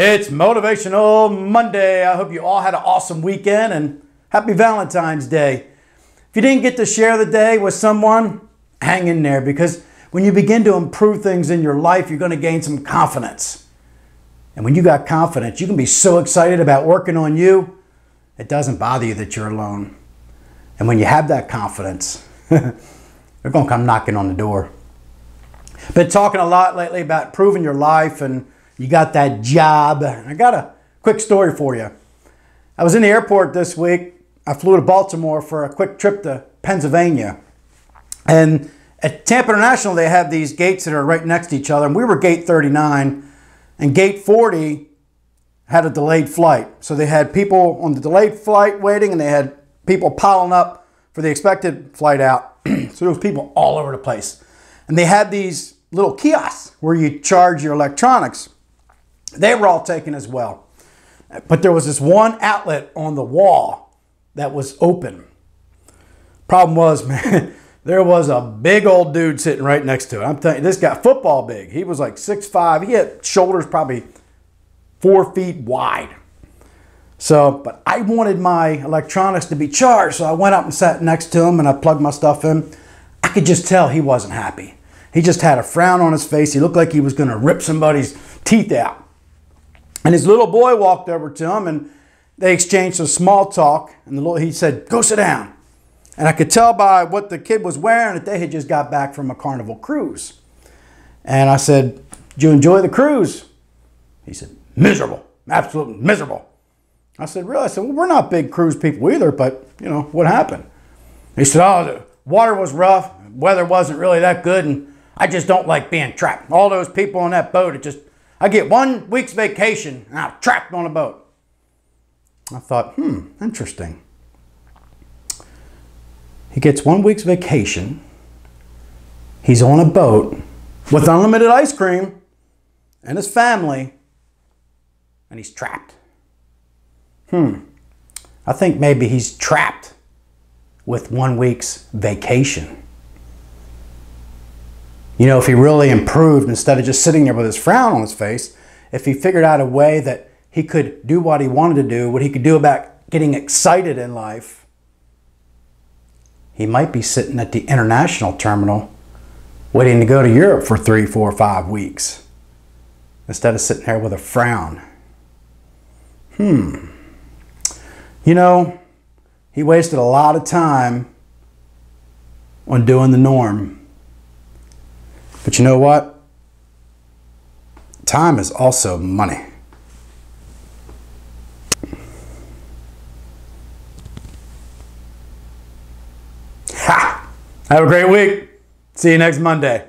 It's Motivational Monday. I hope you all had an awesome weekend and happy Valentine's Day. If you didn't get to share the day with someone, hang in there because when you begin to improve things in your life, you're going to gain some confidence. And when you got confidence, you can be so excited about working on you, it doesn't bother you that you're alone. And when you have that confidence, they're going to come knocking on the door. Been talking a lot lately about improving your life and you got that job. I got a quick story for you. I was in the airport this week. I flew to Baltimore for a quick trip to Pennsylvania. And at Tampa International, they have these gates that are right next to each other. And we were gate 39, and gate 40 had a delayed flight. So they had people on the delayed flight waiting, and they had people piling up for the expected flight out. so there was people all over the place. And they had these little kiosks where you charge your electronics. They were all taken as well. But there was this one outlet on the wall that was open. Problem was, man, there was a big old dude sitting right next to it. I'm telling you, this guy, football big. He was like 6'5". He had shoulders probably four feet wide. So, but I wanted my electronics to be charged, so I went up and sat next to him and I plugged my stuff in. I could just tell he wasn't happy. He just had a frown on his face. He looked like he was going to rip somebody's teeth out. And his little boy walked over to him and they exchanged some small talk. And the little, he said, Go sit down. And I could tell by what the kid was wearing that they had just got back from a carnival cruise. And I said, Did you enjoy the cruise? He said, Miserable, absolutely miserable. I said, Really? I said, Well, we're not big cruise people either, but you know, what happened? He said, Oh, the water was rough, weather wasn't really that good, and I just don't like being trapped. All those people on that boat, it just I get one week's vacation and I'm trapped on a boat. I thought, hmm, interesting. He gets one week's vacation. He's on a boat with unlimited ice cream and his family, and he's trapped. Hmm. I think maybe he's trapped with one week's vacation. You know, if he really improved instead of just sitting there with his frown on his face, if he figured out a way that he could do what he wanted to do, what he could do about getting excited in life, he might be sitting at the international terminal waiting to go to Europe for three, four, five weeks instead of sitting there with a frown. Hmm. You know, he wasted a lot of time on doing the norm but you know what? Time is also money. Ha! Have a great week. See you next Monday.